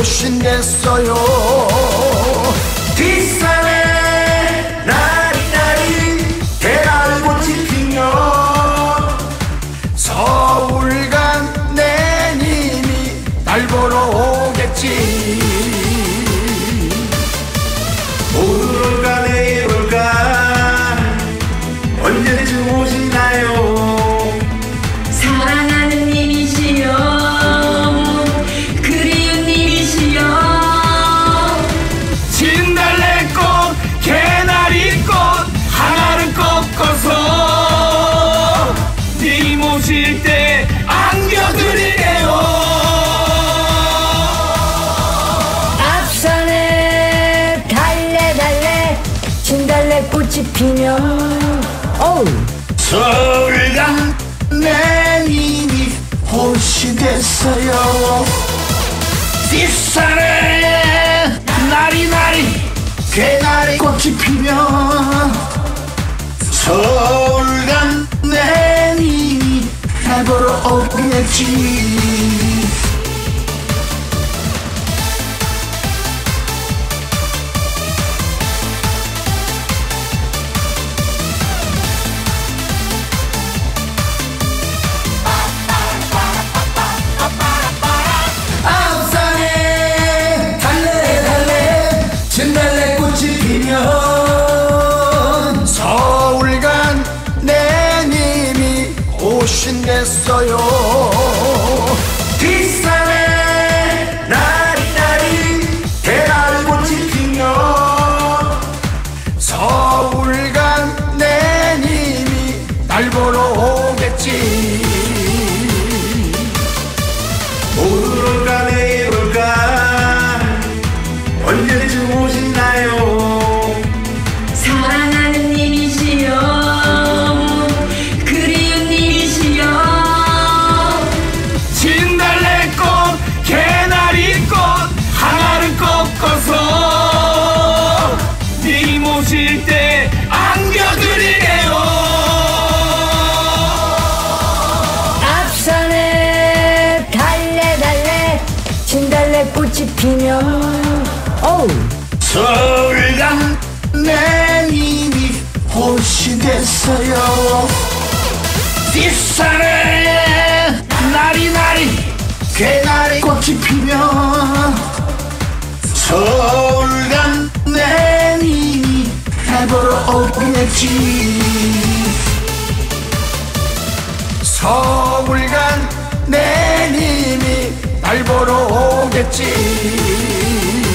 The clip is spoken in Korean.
오신 달래 꽃이 피면 어우. 서울간 내님이 호시 됐어요? 뒷산에 나리나리 개나리 꽃이 피면 서울간 내님이 날 보러 오겠지 오신댔어요. 뒷산에 나리나리 대날꽃이 피면 서울 간 내님이 날 보러 오겠지 꽃이 피면. 어우. 서울간 내님이 호시 됐어요. 뒷산에 나리 나리 개나리 꽃이 피면 서울간 내님이 날 보러 오겠지. 서울간 내 님이 날 보러 오겠지.